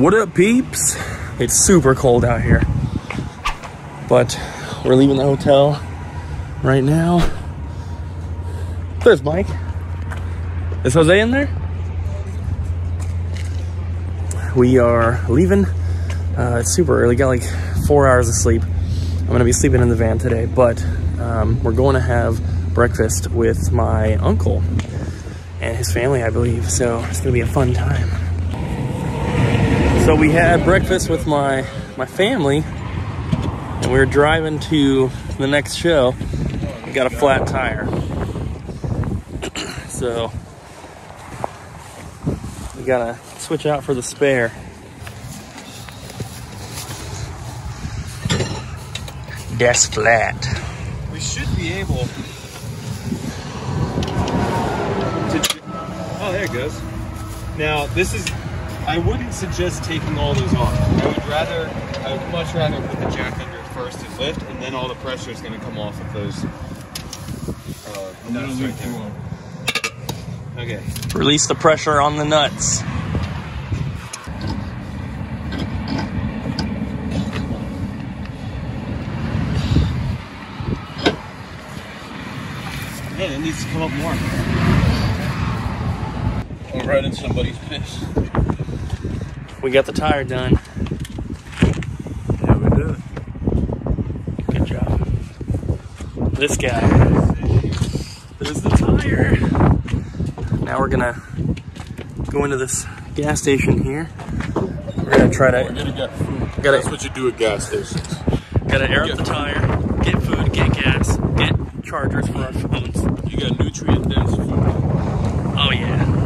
What up, peeps? It's super cold out here. But we're leaving the hotel right now. There's Mike. Is Jose in there? We are leaving. Uh, it's super early. Got like four hours of sleep. I'm gonna be sleeping in the van today, but um, we're going to have breakfast with my uncle and his family, I believe. So it's gonna be a fun time. So we had breakfast with my my family, and we are driving to the next show. We got a flat tire, so we gotta switch out for the spare. That's flat. We should be able to. Oh, there it goes. Now, this is. I wouldn't suggest taking all those off. I would rather. I would much rather put the jack under it first and lift, and then all the pressure is going to come off of those. Uh, nuts right there. Okay. Release the pressure on the nuts. Man, it needs to come up more. Or right in somebody's piss. We got the tire done. Yeah, we did. Good job. This guy. There's the tire. Now we're gonna go into this gas station here. We're gonna try We're to gonna get food. Gotta- That's what you do at gas stations. gotta air up the tire, get food, get gas, get chargers for our phones. You got nutrient dense food. Oh. Yeah.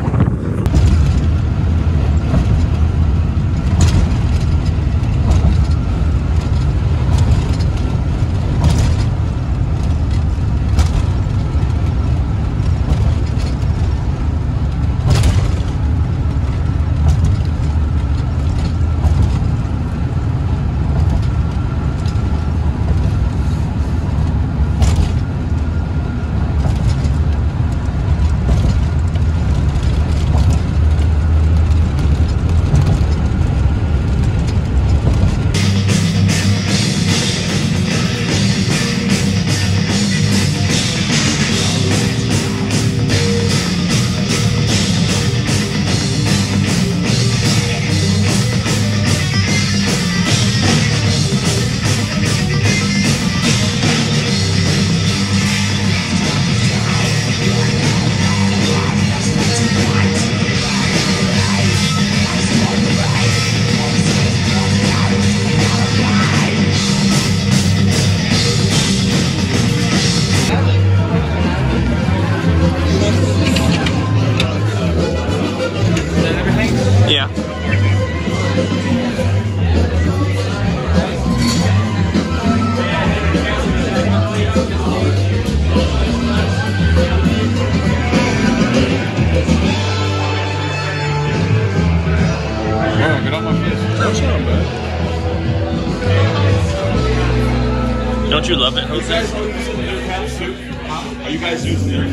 Don't you love it, Jose? are you guys using ear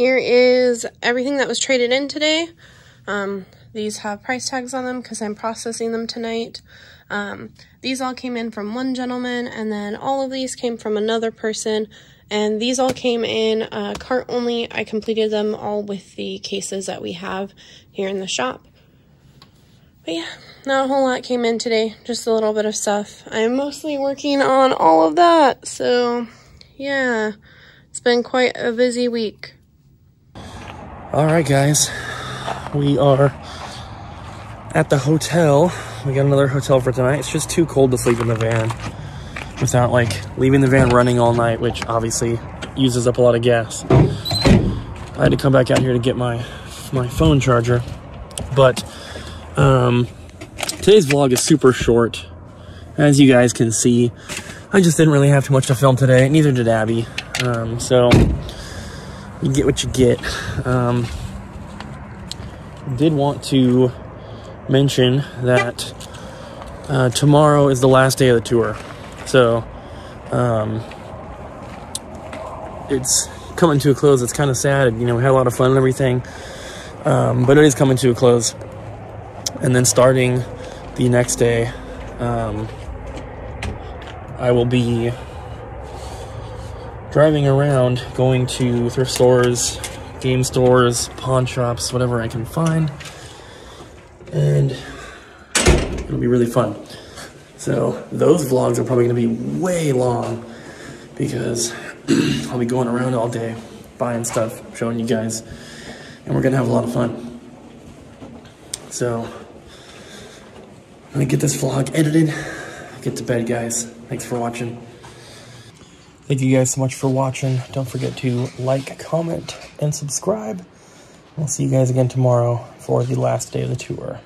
Here is everything that was traded in today. Um, these have price tags on them because I'm processing them tonight. Um, these all came in from one gentleman, and then all of these came from another person. And these all came in uh, cart only. I completed them all with the cases that we have here in the shop. But yeah, not a whole lot came in today, just a little bit of stuff. I'm mostly working on all of that, so yeah, it's been quite a busy week. All right, guys, we are at the hotel. We got another hotel for tonight. It's just too cold to sleep in the van without like leaving the van running all night, which obviously uses up a lot of gas. I had to come back out here to get my my phone charger, but um, today's vlog is super short. As you guys can see, I just didn't really have too much to film today. Neither did Abbey. Um, so you get what you get. Um, did want to mention that uh, tomorrow is the last day of the tour. So um, it's coming to a close. It's kind of sad. You know, we had a lot of fun and everything. Um, but it is coming to a close and then starting the next day um, I will be driving around going to thrift stores game stores pawn shops whatever I can find and it'll be really fun so those vlogs are probably going to be way long because I'll be going around all day buying stuff showing you guys and we're gonna have a lot of fun so I'm gonna get this vlog edited, get to bed, guys. Thanks for watching. Thank you guys so much for watching. Don't forget to like, comment, and subscribe. We'll see you guys again tomorrow for the last day of the tour.